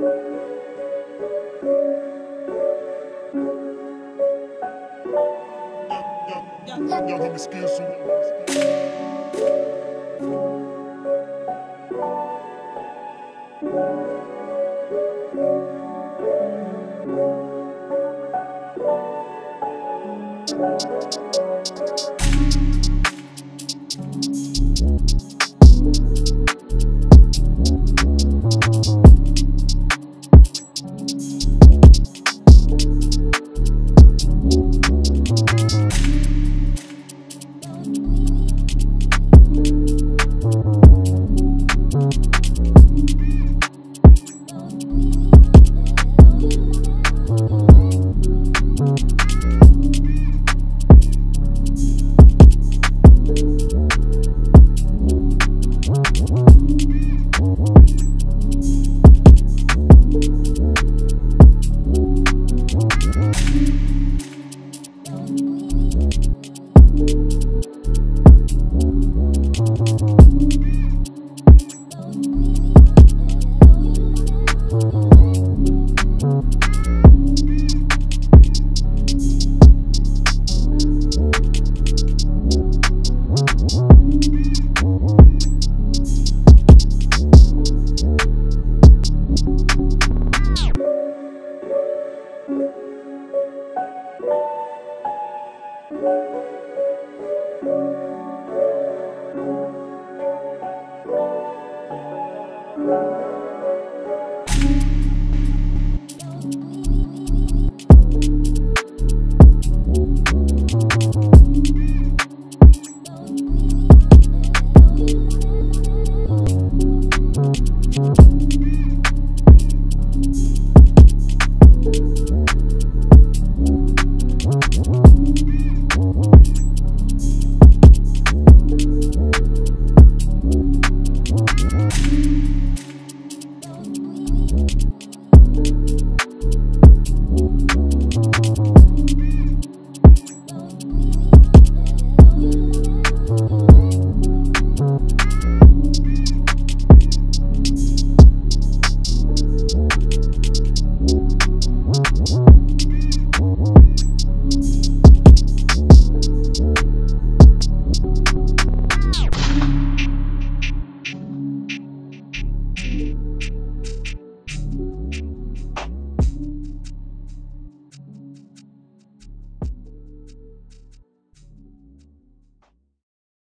Y'all got me scared, so Thank you. You